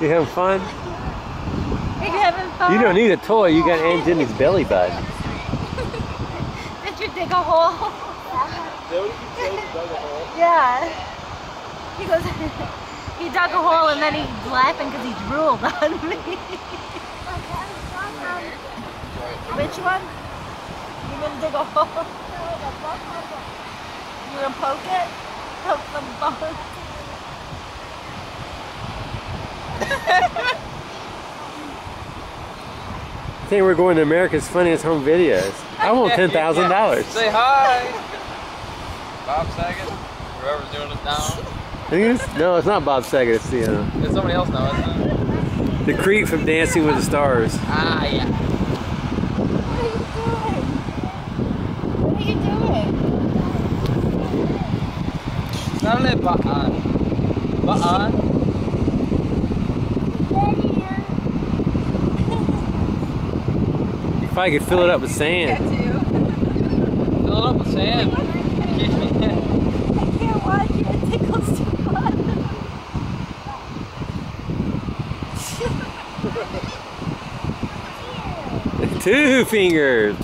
You having fun? You having fun? You don't need a toy. You got Aunt Jenny's belly button. Did you dig a hole? Yeah. He goes, he dug a hole and then he's laughing because he drooled on me. Which one? You gonna dig a hole? You gonna poke it? Poke the bone? I think we're going to America's Funniest Home Videos. I want ten thousand dollars. Say hi. Bob Saget. Whoever's doing it now. No, it's not Bob Saget. It's the uh, It's somebody else now, isn't it? the creep from Dancing with the Stars. Ah, yeah. Why are you so? What are you doing? What are you doing? Not only baan. Baan. If I could fill it up with sand. Fill it up with sand. I can't watch it. It tickles too much. Two fingers.